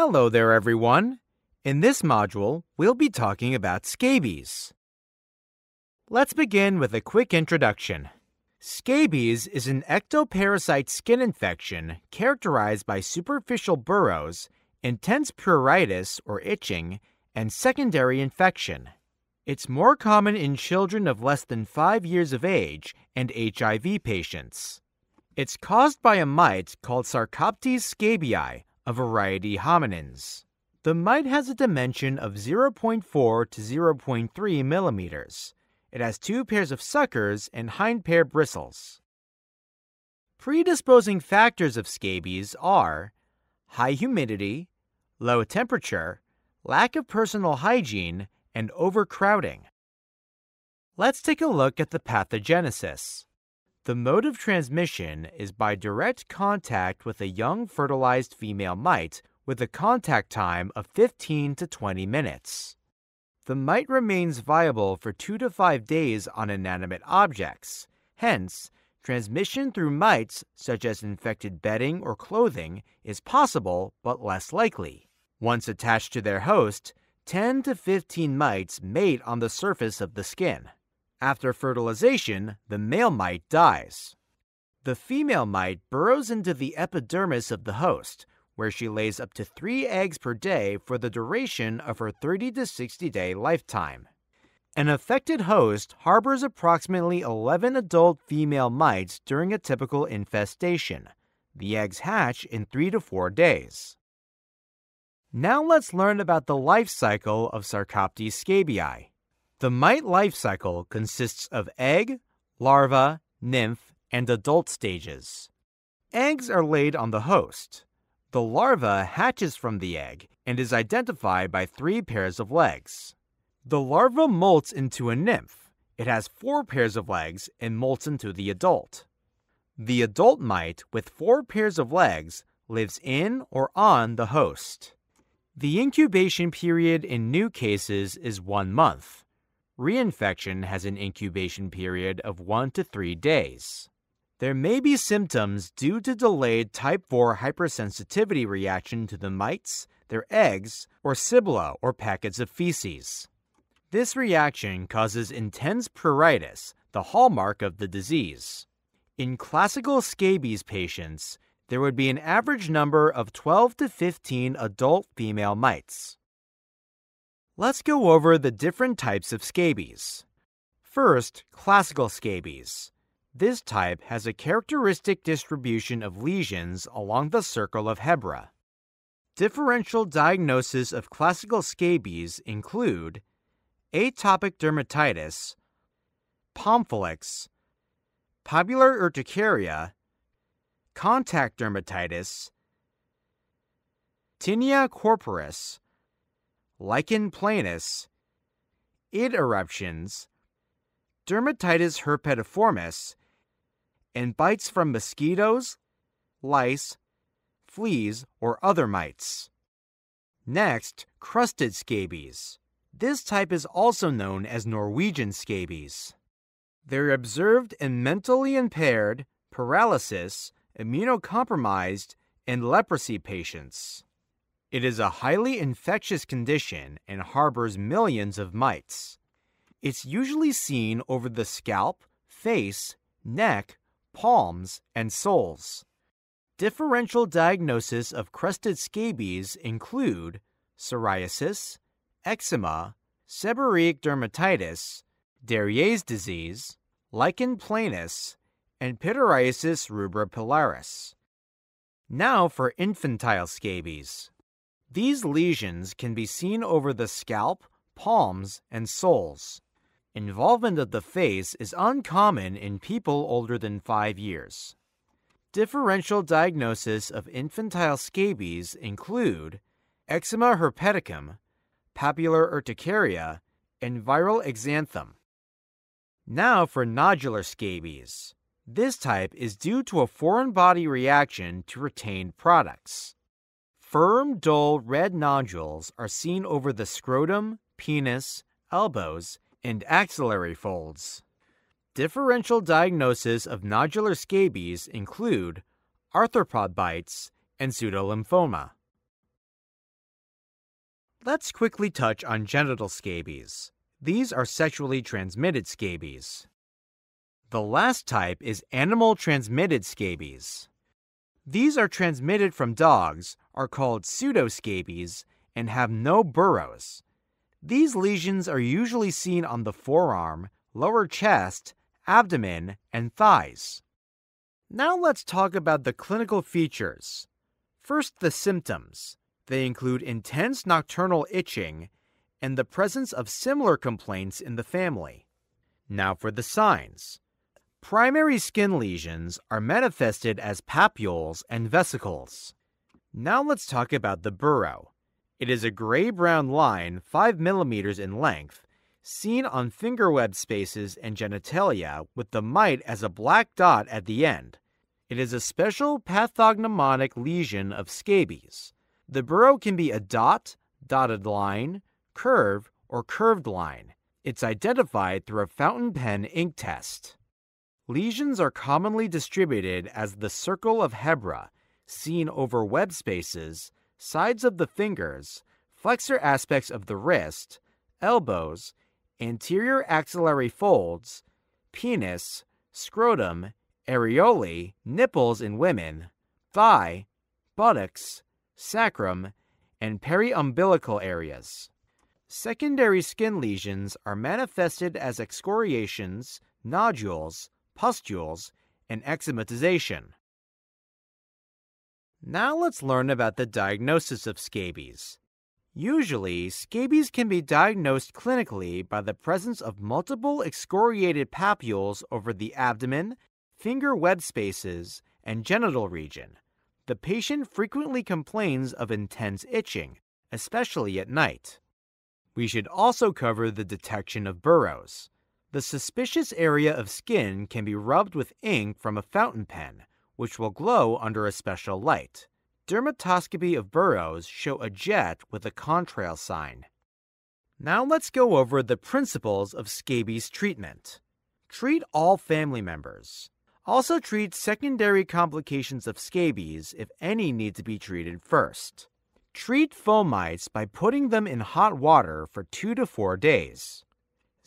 Hello there, everyone. In this module, we'll be talking about scabies. Let's begin with a quick introduction. Scabies is an ectoparasite skin infection characterized by superficial burrows, intense pruritus or itching, and secondary infection. It's more common in children of less than 5 years of age and HIV patients. It's caused by a mite called Sarcoptes scabiei, a variety hominis. The mite has a dimension of 0.4 to 0.3 millimeters. It has two pairs of suckers and hind pair bristles. Predisposing factors of scabies are high humidity, low temperature, lack of personal hygiene, and overcrowding. Let's take a look at the pathogenesis. The mode of transmission is by direct contact with a young fertilized female mite with a contact time of 15 to 20 minutes. The mite remains viable for 2 to 5 days on inanimate objects. Hence, transmission through mites, such as infected bedding or clothing, is possible but less likely. Once attached to their host, 10 to 15 mites mate on the surface of the skin. After fertilization, the male mite dies. The female mite burrows into the epidermis of the host, where she lays up to three eggs per day for the duration of her 30 to 60 day lifetime. An affected host harbors approximately 11 adult female mites during a typical infestation. The eggs hatch in 3 to 4 days. Now let's learn about the life cycle of Sarcoptes scabiei. The mite life cycle consists of egg, larva, nymph, and adult stages. Eggs are laid on the host. The larva hatches from the egg and is identified by three pairs of legs. The larva molts into a nymph. It has four pairs of legs and molts into the adult. The adult mite with four pairs of legs lives in or on the host. The incubation period in new cases is one month. Reinfection has an incubation period of 1 to 3 days. There may be symptoms due to delayed type 4 hypersensitivity reaction to the mites, their eggs, or scybala or packets of feces. This reaction causes intense pruritus, the hallmark of the disease. In classical scabies patients, there would be an average number of 12 to 15 adult female mites. Let's go over the different types of scabies. First, classical scabies. This type has a characteristic distribution of lesions along the circle of Hebra. Differential diagnosis of classical scabies include atopic dermatitis, pompholyx, papular urticaria, contact dermatitis, tinea corporis, lichen planus, id eruptions, dermatitis herpetiformis, and bites from mosquitoes, lice, fleas, or other mites. Next, crusted scabies. This type is also known as Norwegian scabies. They're observed in mentally impaired, paralysis, immunocompromised, and leprosy patients. It is a highly infectious condition and harbors millions of mites. It's usually seen over the scalp, face, neck, palms, and soles. Differential diagnosis of crusted scabies include psoriasis, eczema, seborrheic dermatitis, Darier's disease, lichen planus, and pityriasis rubra pilaris. Now for infantile scabies. These lesions can be seen over the scalp, palms, and soles. Involvement of the face is uncommon in people older than 5 years. Differential diagnosis of infantile scabies include eczema herpeticum, papular urticaria, and viral exanthem. Now for nodular scabies. This type is due to a foreign body reaction to retained products. Firm, dull red nodules are seen over the scrotum, penis, elbows, and axillary folds. Differential diagnosis of nodular scabies include arthropod bites and pseudolymphoma. Let's quickly touch on genital scabies. These are sexually transmitted scabies. The last type is animal transmitted scabies. These are transmitted from dogs, are called pseudoscabies, and have no burrows. These lesions are usually seen on the forearm, lower chest, abdomen, and thighs. Now let's talk about the clinical features. First, the symptoms. They include intense nocturnal itching and the presence of similar complaints in the family. Now for the signs. Primary skin lesions are manifested as papules and vesicles. Now let's talk about the burrow. It is a gray brown line 5 millimeters in length, seen on finger web spaces and genitalia with the mite as a black dot at the end. It is a special pathognomonic lesion of scabies. The burrow can be a dot, dotted line, curve, or curved line. It's identified through a fountain pen ink test. Lesions are commonly distributed as the circle of Hebra, seen over web spaces, sides of the fingers, flexor aspects of the wrist, elbows, anterior axillary folds, penis, scrotum, areolae, nipples in women, thigh, buttocks, sacrum, and periumbilical areas. Secondary skin lesions are manifested as excoriations, nodules, pustules, and eczematization. Now let's learn about the diagnosis of scabies. Usually, scabies can be diagnosed clinically by the presence of multiple excoriated papules over the abdomen, finger web spaces, and genital region. The patient frequently complains of intense itching, especially at night. We should also cover the detection of burrows. The suspicious area of skin can be rubbed with ink from a fountain pen, which will glow under a special light. Dermatoscopy of burrows show a jet with a contrail sign. Now let's go over the principles of scabies treatment. Treat all family members. Also treat secondary complications of scabies if any need to be treated first. Treat fomites by putting them in hot water for 2 to 4 days.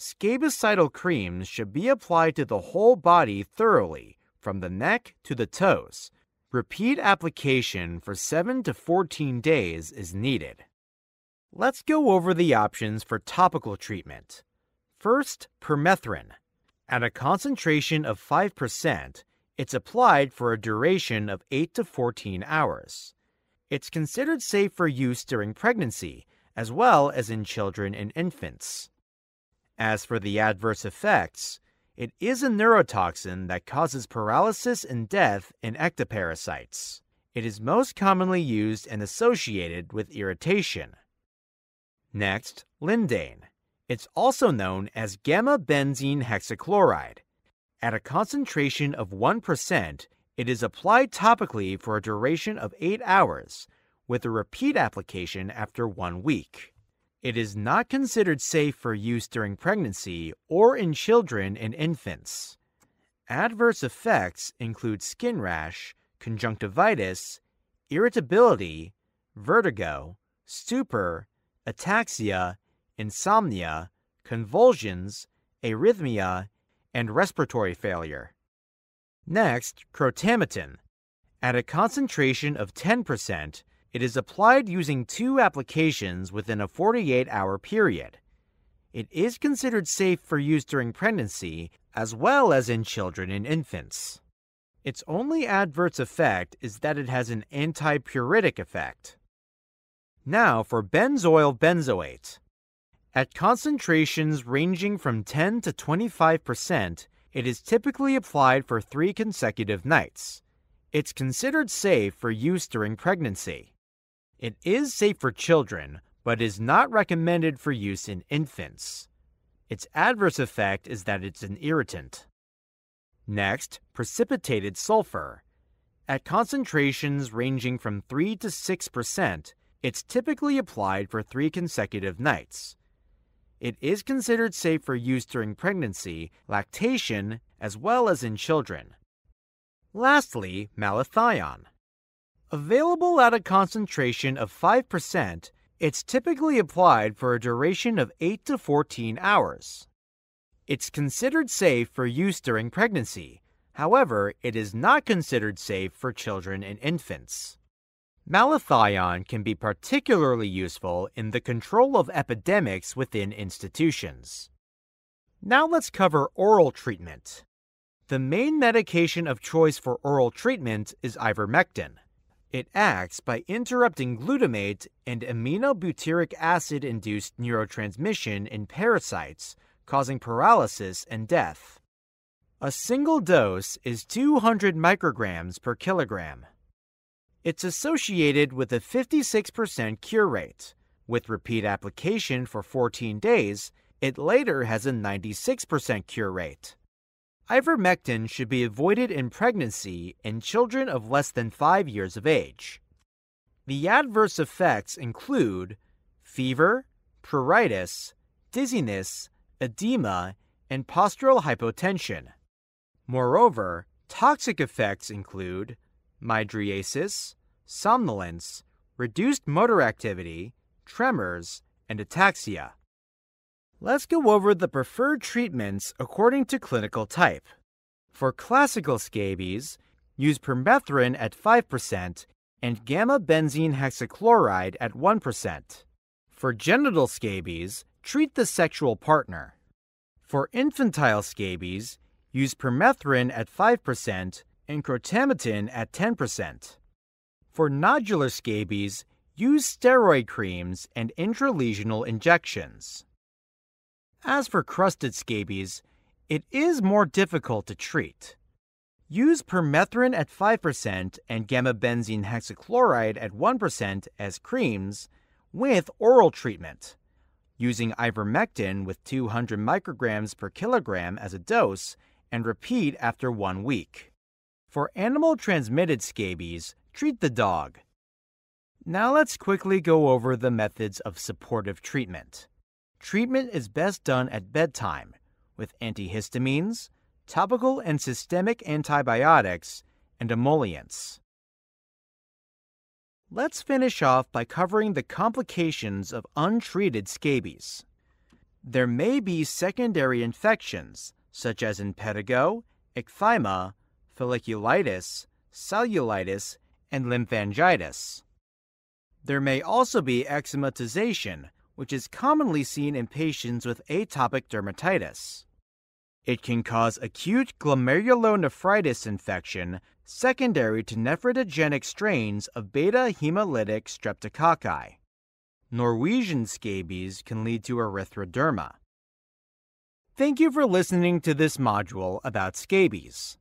Scabicidal creams should be applied to the whole body thoroughly, from the neck to the toes. Repeat application for 7 to 14 days is needed. Let's go over the options for topical treatment. First, permethrin. At a concentration of 5%, it's applied for a duration of 8 to 14 hours. It's considered safe for use during pregnancy, as well as in children and infants. As for the adverse effects, it is a neurotoxin that causes paralysis and death in ectoparasites. It is most commonly used and associated with irritation. Next, lindane. It's also known as gamma benzene hexachloride. At a concentration of 1%, it is applied topically for a duration of 8 hours, with a repeat application after one week. It is not considered safe for use during pregnancy or in children and infants. Adverse effects include skin rash, conjunctivitis, irritability, vertigo, stupor, ataxia, insomnia, convulsions, arrhythmia, and respiratory failure. Next, crotamiton. At a concentration of 10%, it is applied using two applications within a 48 hour period. It is considered safe for use during pregnancy as well as in children and infants. Its only adverse effect is that it has an antipyretic effect. Now for benzyl benzoate. At concentrations ranging from 10 to 25 percent, it is typically applied for three consecutive nights. It's considered safe for use during pregnancy. It is safe for children, but is not recommended for use in infants. Its adverse effect is that it's an irritant. Next, precipitated sulfur. At concentrations ranging from 3 to 6%, it's typically applied for three consecutive nights. It is considered safe for use during pregnancy, lactation, as well as in children. Lastly, malathion. Available at a concentration of 5%, It's typically applied for a duration of 8 to 14 hours. It's considered safe for use during pregnancy. However, it is not considered safe for children and infants. Malathion can be particularly useful in the control of epidemics within institutions. Now let's cover oral treatment. The main medication of choice for oral treatment is ivermectin. It acts by interrupting glutamate and aminobutyric acid induced neurotransmission in parasites, causing paralysis and death. A single dose is 200 micrograms per kilogram. It's associated with a 56% cure rate. With repeat application for 14 days, it later has a 96% cure rate. Ivermectin should be avoided in pregnancy in children of less than 5 years of age. The adverse effects include fever, pruritus, dizziness, edema, and postural hypotension. Moreover, toxic effects include mydriasis, somnolence, reduced motor activity, tremors, and ataxia. Let's go over the preferred treatments according to clinical type. For classical scabies, use permethrin at 5% and gamma benzene hexachloride at 1%. For genital scabies, treat the sexual partner. For infantile scabies, use permethrin at 5% and crotamiton at 10%. For nodular scabies, use steroid creams and intralesional injections. As for crusted scabies, it is more difficult to treat. Use permethrin at 5% and gamma benzene hexachloride at 1% as creams with oral treatment, using ivermectin with 200 micrograms per kilogram as a dose and repeat after one week. For animal transmitted scabies, treat the dog. Now let's quickly go over the methods of supportive treatment. Treatment is best done at bedtime with antihistamines, topical and systemic antibiotics, and emollients. Let's finish off by covering the complications of untreated scabies. There may be secondary infections, such as impetigo, ecthyma, folliculitis, cellulitis, and lymphangitis. There may also be eczematization, which is commonly seen in patients with atopic dermatitis. It can cause acute glomerulonephritis infection secondary to nephritogenic strains of beta hemolytic streptococci. Norwegian scabies can lead to erythroderma. Thank you for listening to this module about scabies.